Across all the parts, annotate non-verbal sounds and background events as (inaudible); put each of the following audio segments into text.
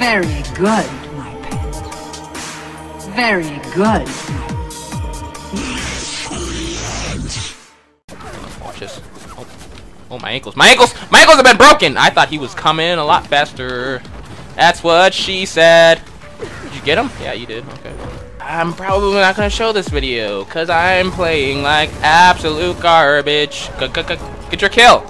Very good, my pet. Very good. Watch this. Oh. oh, my ankles. My ankles! My ankles have been broken! I thought he was coming a lot faster. That's what she said. Did you get him? Yeah, you did. Okay. I'm probably not gonna show this video because I'm playing like absolute garbage. G -g -g get your kill.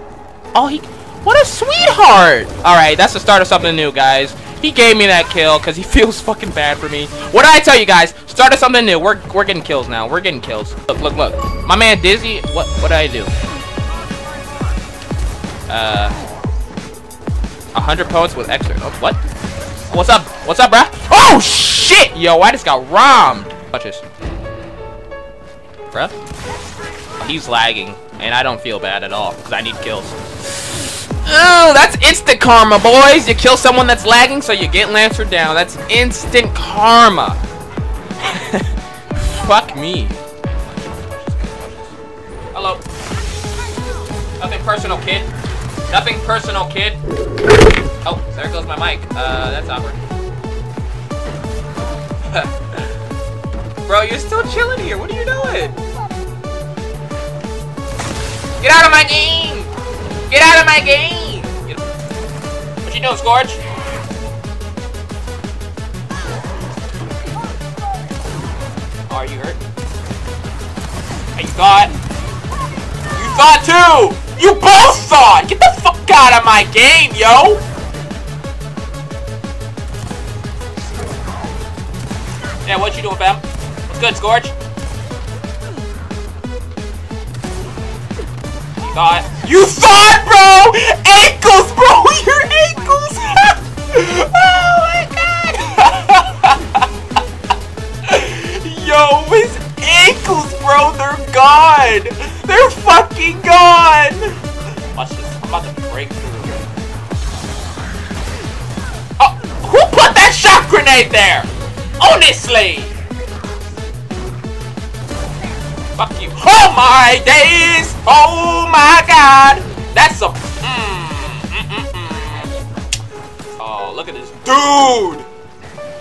Oh, he. What a sweetheart! Alright, that's the start of something new, guys. He gave me that kill because he (laughs) feels fucking bad for me. What did I tell you guys? Started something new. We're, we're getting kills now. We're getting kills. Look, look, look. My man Dizzy, what, what did I do? Uh, 100 points with extra. Oh, what? What's up? What's up, bruh? Oh, shit! Yo, I just got robbed. Watch this. Bruh? He's lagging, and I don't feel bad at all, because I need kills. Oh, that's instant karma, boys! You kill someone that's lagging, so you get Lancer down. That's instant karma. (laughs) Fuck me. Hello. Nothing personal, kid. Nothing personal, kid. Oh, there goes my mic. Uh, that's awkward. (laughs) Bro, you're still chilling here. What are you doing? Get out of my game! Get out of my game! What you doing, Scorch? Oh, are you hurt? Hey, you thought? You thought too! You both thought! Get the fuck out of my game, yo! Yeah, what you doing, fam? What's good, Scorch? Thought? You thought, bro! Ankles, bro! (laughs) Your ankles! (laughs) oh my god! (laughs) Yo, his ankles, bro! They're gone! They're fucking gone! Watch this. I'm about to break through. Oh, who put that shock grenade there? Honestly! Fuck you. Oh my days! Oh my god! That's a. Mm, mm, mm, mm. Oh, look at this dude!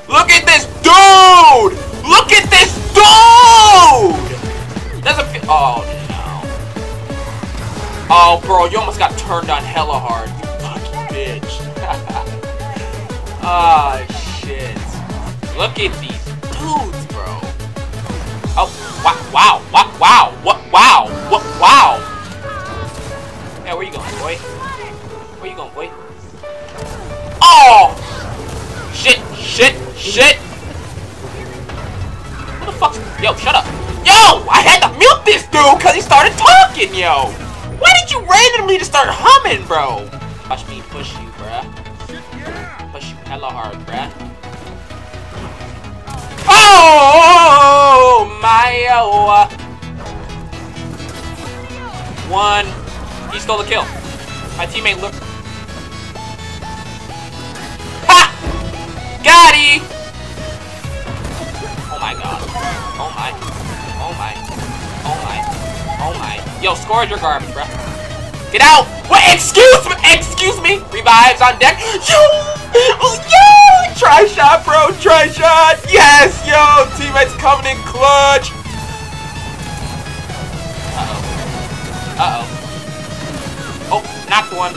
Look at this dude! Look at this dude! Doesn't feel. Oh no. Oh, bro, you almost got turned on hella hard. You fucking bitch. (laughs) Ah, shit. Look at these dudes, bro. Oh, wow, wow, wow, wow, what, wow, what, wow. Yeah, where you going, boy? Where you going, boy? Oh! Shit, shit, shit! Who the fuck's... Yo, shut up. Yo! I had to mute this dude because he started talking, yo! Why did you randomly just start humming, bro? Watch me push you, bruh. Push you hella hard, bruh. Oh my oh. One. He stole the kill. My teammate look. Ha! Got he! Oh my god. Oh my. Oh my. Oh my. Oh my. Yo, score your garbage, bro. Get out! Wait, excuse me! Excuse me! Revives on deck. Yo! Oh, yo! Try shot, bro! Try shot! Yes! Yo! Teammates coming in clutch! Uh-oh. Oh, knocked one.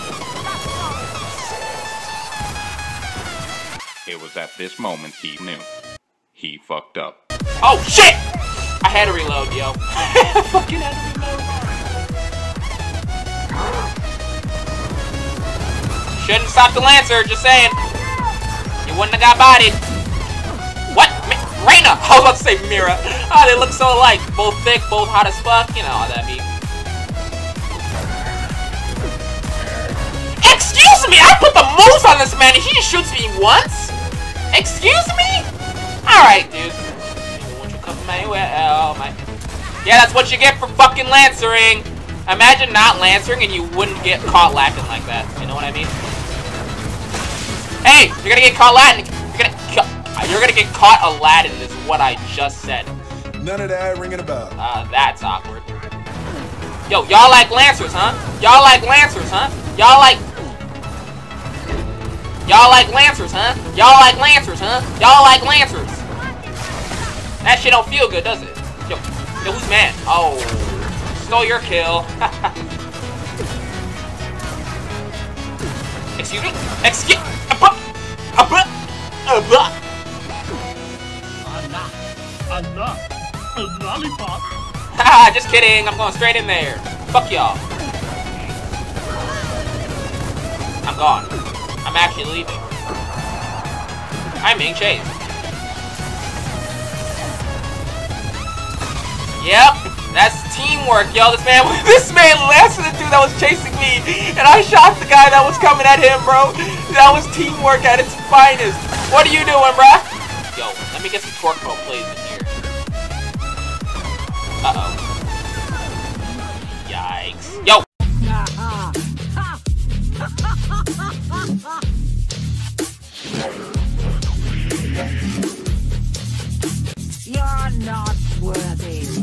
It was at this moment he knew. He fucked up. Oh, shit! I had to reload, yo. (laughs) Fucking had to reload. Shouldn't stop the Lancer, just saying. You wouldn't have got bodied. What? Mi Reina! (laughs) I was about to say Myrrah. Oh, they look so alike. Both thick, both hot as fuck. You know how that be. Excuse me! I put the moves on this man and he shoots me once? Excuse me? Alright, dude. You come my way? Oh, my. Yeah, that's what you get for fucking lancering. Imagine not lancering and you wouldn't get caught lacking like that. You know what I mean? Hey, you're gonna get caught Latin. You're gonna, you're gonna get caught Aladdin. Is what I just said. None of that ringing a bell. Uh, that's awkward. Yo, y'all like lancers, huh? Y'all like lancers, huh? Y'all like, Y'all like Lancers, huh? Y'all like Lancers, huh? Y'all like Lancers. That shit don't feel good, does it? Yo, yo, who's mad? Oh, stole your kill. (laughs) Excuse me? Excuse... Haha, (laughs) just kidding. I'm going straight in there. Fuck y'all. I'm gone. I'm actually leaving. I'm being chased. Yep, that's teamwork, yo. This man, (laughs) this man lasted the dude that was chasing me, and I shot the guy that was coming at him, bro. That was teamwork at its finest. What are you doing, bruh? Yo, let me get some Torque Bow plays worthy.